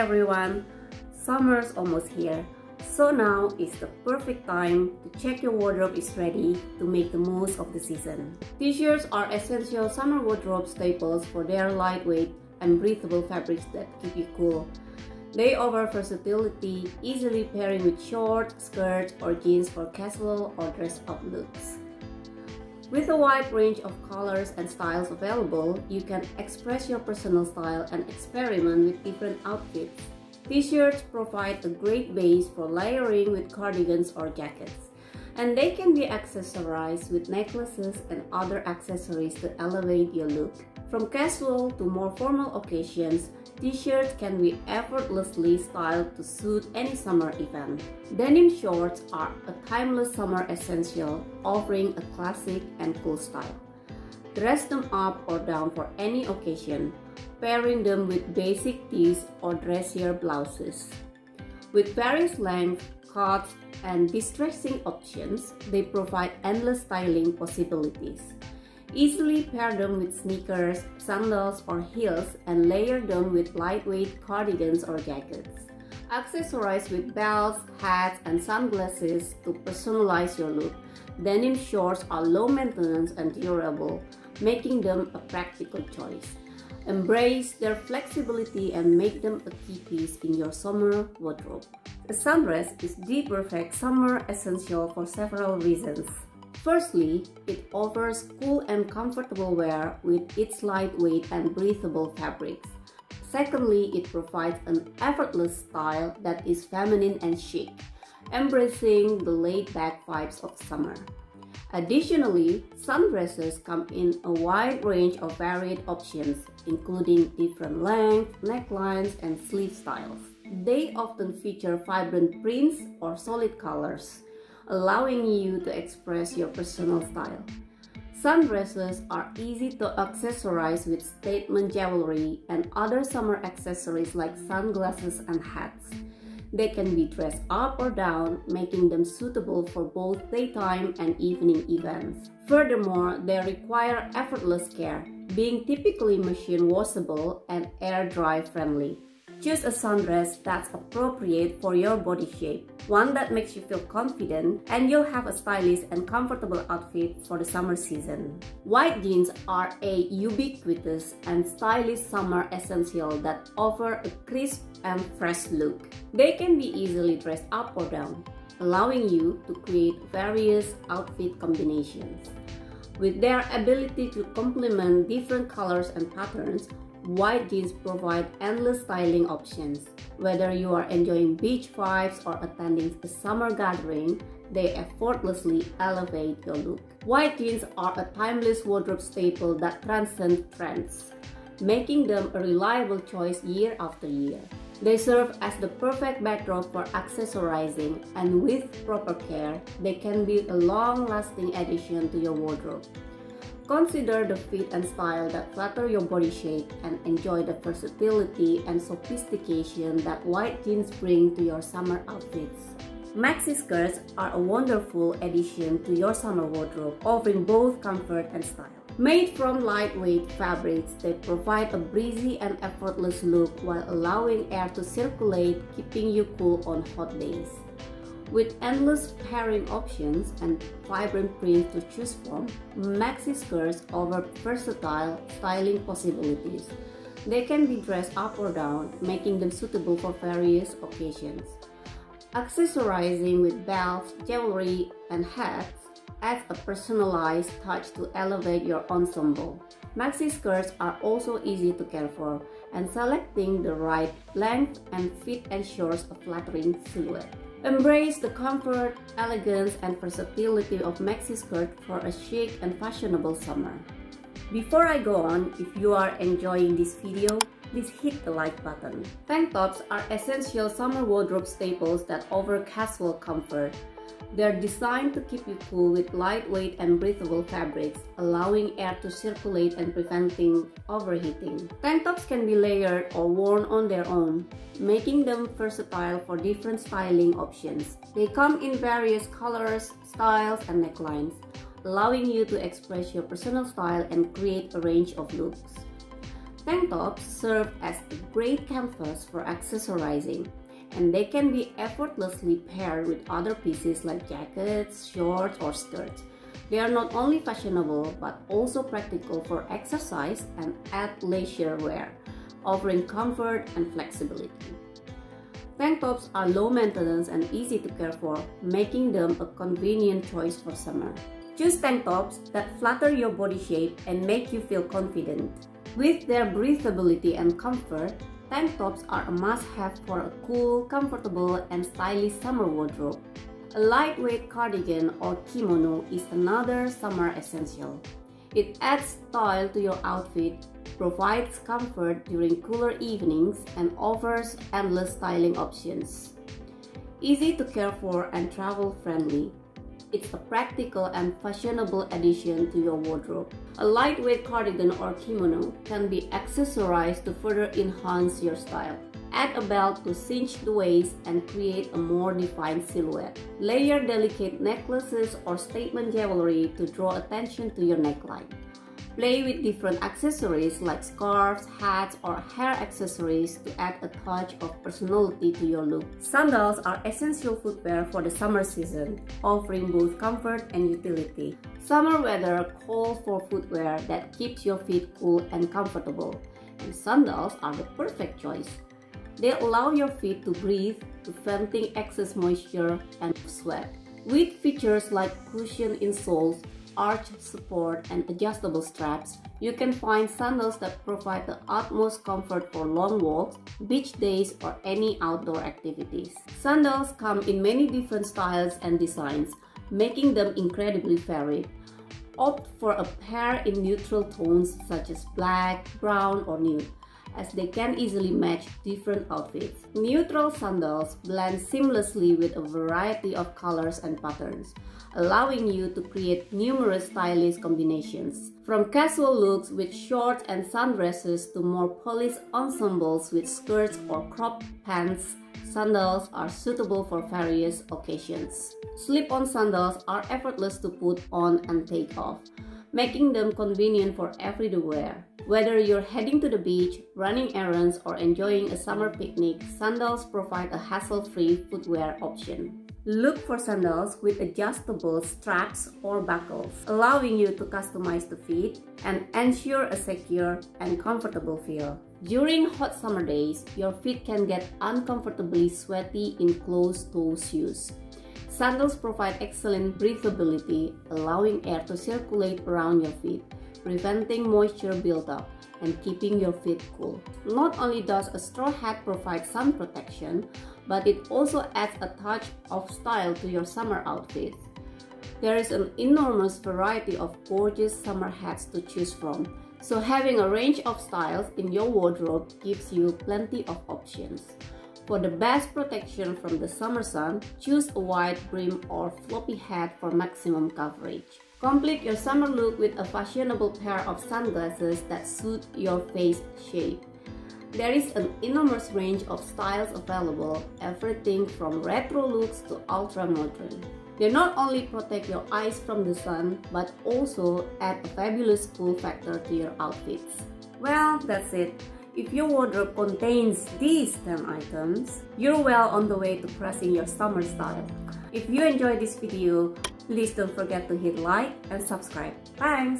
everyone! Summer's almost here, so now is the perfect time to check your wardrobe is ready to make the most of the season. T-shirts are essential summer wardrobe staples for their lightweight and breathable fabrics that keep you cool. They offer versatility, easily pairing with shorts, skirts, or jeans for casual or dress-up looks. With a wide range of colors and styles available, you can express your personal style and experiment with different outfits. T-shirts provide a great base for layering with cardigans or jackets, and they can be accessorized with necklaces and other accessories to elevate your look. From casual to more formal occasions, T-shirts can be effortlessly styled to suit any summer event. Denim shorts are a timeless summer essential, offering a classic and cool style. Dress them up or down for any occasion, pairing them with basic tees or dressier blouses. With various lengths, cuts, and distressing options, they provide endless styling possibilities. Easily pair them with sneakers, sandals, or heels and layer them with lightweight cardigans or jackets. Accessorize with belts, hats, and sunglasses to personalize your look. Denim shorts are low maintenance and durable, making them a practical choice. Embrace their flexibility and make them a key piece in your summer wardrobe. A sundress is the perfect summer essential for several reasons. Firstly, it offers cool and comfortable wear with its lightweight and breathable fabrics. Secondly, it provides an effortless style that is feminine and chic, embracing the laid-back vibes of summer. Additionally, sundresses come in a wide range of varied options, including different lengths, necklines, and sleeve styles. They often feature vibrant prints or solid colors, allowing you to express your personal style. Sundresses are easy to accessorize with statement jewelry and other summer accessories like sunglasses and hats. They can be dressed up or down, making them suitable for both daytime and evening events. Furthermore, they require effortless care, being typically machine washable and air dry friendly. Choose a sundress that's appropriate for your body shape, one that makes you feel confident, and you'll have a stylish and comfortable outfit for the summer season. White jeans are a ubiquitous and stylish summer essential that offer a crisp and fresh look. They can be easily dressed up or down, allowing you to create various outfit combinations. With their ability to complement different colors and patterns, White jeans provide endless styling options. Whether you are enjoying beach vibes or attending a summer gathering, they effortlessly elevate your look. White jeans are a timeless wardrobe staple that transcends trends, making them a reliable choice year after year. They serve as the perfect backdrop for accessorizing, and with proper care, they can be a long-lasting addition to your wardrobe. Consider the fit and style that flatter your body shape and enjoy the versatility and sophistication that white jeans bring to your summer outfits. Maxi skirts are a wonderful addition to your summer wardrobe, offering both comfort and style. Made from lightweight fabrics, they provide a breezy and effortless look while allowing air to circulate, keeping you cool on hot days. With endless pairing options and vibrant prints to choose from, maxi skirts offer versatile styling possibilities. They can be dressed up or down, making them suitable for various occasions. Accessorizing with belts, jewelry, and hats adds a personalized touch to elevate your ensemble. Maxi skirts are also easy to care for, and selecting the right length and fit ensures a flattering silhouette. Embrace the comfort, elegance, and versatility of maxi skirt for a chic and fashionable summer. Before I go on, if you are enjoying this video, please hit the like button. Tank tops are essential summer wardrobe staples that offer casual comfort. They're designed to keep you cool with lightweight and breathable fabrics, allowing air to circulate and preventing overheating. Tank tops can be layered or worn on their own, making them versatile for different styling options. They come in various colors, styles, and necklines, allowing you to express your personal style and create a range of looks. Tank tops serve as a great canvas for accessorizing and they can be effortlessly paired with other pieces like jackets, shorts, or skirts. They are not only fashionable but also practical for exercise and at leisure wear, offering comfort and flexibility. Tank tops are low maintenance and easy to care for, making them a convenient choice for summer. Choose tank tops that flatter your body shape and make you feel confident. With their breathability and comfort, tank tops are a must-have for a cool, comfortable, and stylish summer wardrobe. A lightweight cardigan or kimono is another summer essential. It adds style to your outfit, provides comfort during cooler evenings, and offers endless styling options. Easy to care for and travel friendly, it's a practical and fashionable addition to your wardrobe. A lightweight cardigan or kimono can be accessorized to further enhance your style. Add a belt to cinch the waist and create a more defined silhouette. Layer delicate necklaces or statement jewelry to draw attention to your neckline. Play with different accessories like scarves, hats, or hair accessories to add a touch of personality to your look. Sandals are essential footwear for the summer season, offering both comfort and utility. Summer weather calls for footwear that keeps your feet cool and comfortable, and sandals are the perfect choice. They allow your feet to breathe, preventing excess moisture and sweat. With features like cushion insoles, arch support, and adjustable straps, you can find sandals that provide the utmost comfort for long walks, beach days, or any outdoor activities. Sandals come in many different styles and designs, making them incredibly varied. Opt for a pair in neutral tones such as black, brown, or nude as they can easily match different outfits. Neutral sandals blend seamlessly with a variety of colors and patterns, allowing you to create numerous stylish combinations. From casual looks with shorts and sundresses to more polished ensembles with skirts or crop pants, sandals are suitable for various occasions. Slip-on sandals are effortless to put on and take off, making them convenient for everyday wear. Whether you're heading to the beach, running errands, or enjoying a summer picnic, sandals provide a hassle-free footwear option. Look for sandals with adjustable straps or buckles, allowing you to customize the fit and ensure a secure and comfortable feel. During hot summer days, your feet can get uncomfortably sweaty in closed-toe shoes. Sandals provide excellent breathability, allowing air to circulate around your feet, preventing moisture buildup and keeping your feet cool. Not only does a straw hat provide sun protection, but it also adds a touch of style to your summer outfits. There is an enormous variety of gorgeous summer hats to choose from, so having a range of styles in your wardrobe gives you plenty of options. For the best protection from the summer sun, choose a wide brim or floppy hat for maximum coverage. Complete your summer look with a fashionable pair of sunglasses that suit your face shape. There is an enormous range of styles available, everything from retro looks to ultra modern. They not only protect your eyes from the sun, but also add a fabulous cool factor to your outfits. Well, that's it. If your wardrobe contains these 10 items, you're well on the way to pressing your summer style. If you enjoyed this video, Please don't forget to hit like and subscribe. Thanks!